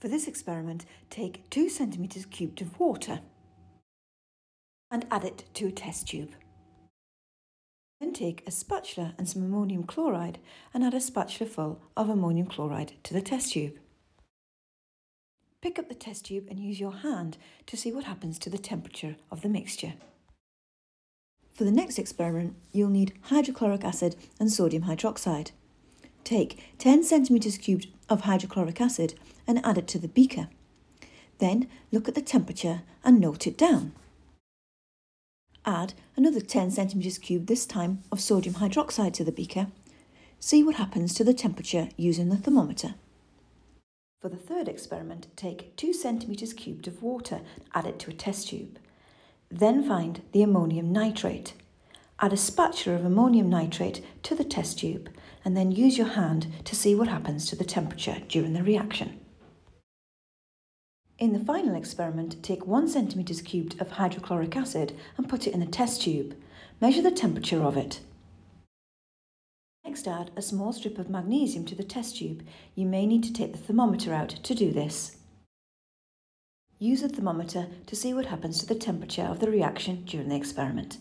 For this experiment, take 2 centimetres cubed of water and add it to a test tube. Then take a spatula and some ammonium chloride and add a spatula full of ammonium chloride to the test tube. Pick up the test tube and use your hand to see what happens to the temperature of the mixture. For the next experiment, you'll need hydrochloric acid and sodium hydroxide. Take 10 centimetres cubed of hydrochloric acid and add it to the beaker. Then look at the temperature and note it down. Add another 10 centimetres cubed this time of sodium hydroxide to the beaker. See what happens to the temperature using the thermometer. For the third experiment, take 2 centimetres cubed of water, add it to a test tube. Then find the ammonium nitrate. Add a spatula of ammonium nitrate to the test tube and then use your hand to see what happens to the temperature during the reaction. In the final experiment, take 1 centimetres cubed of hydrochloric acid and put it in a test tube. Measure the temperature of it. Next add a small strip of magnesium to the test tube. You may need to take the thermometer out to do this. Use the thermometer to see what happens to the temperature of the reaction during the experiment.